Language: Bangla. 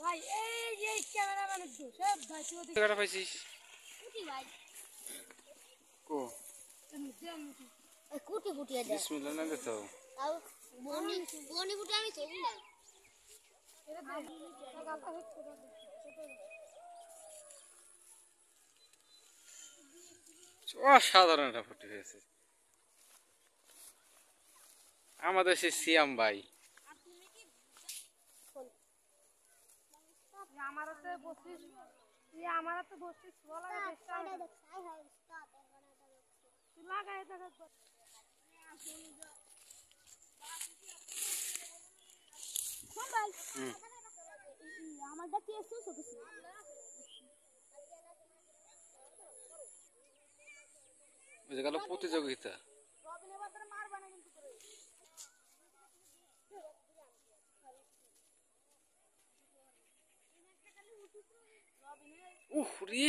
ভাই এই যে ক্যামেরাম্যানের দোষ এ ভাই তুই পাইছিস? উঠি ভাই কো? আমি উঠি। কুটি কুটি দে বিসমিল্লাহ না দিতে আর বনি বনি আমি না। অসাধারণ একটা ফুটি হয়েছে। আমাদের সে সিয়াম ভাই। যে আমার হাতে বসিস তুই আমার হাতে বসিস বলা লাগাই দেখ গেল প্রতিযোগিতা। উহ রে